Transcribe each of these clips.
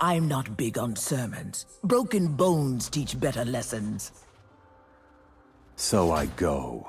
I'm not big on sermons. Broken bones teach better lessons. So I go.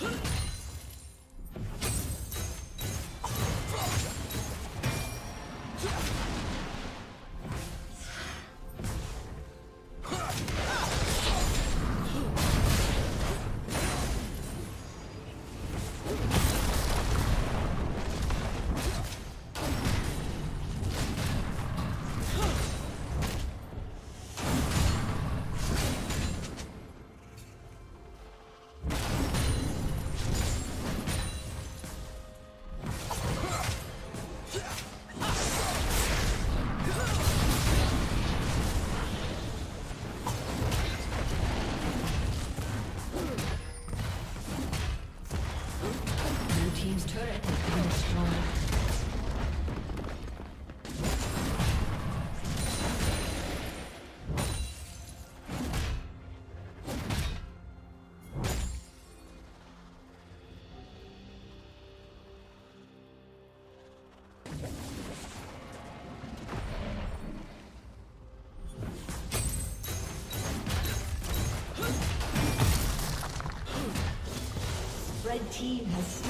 Huh? team. has slain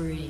Killing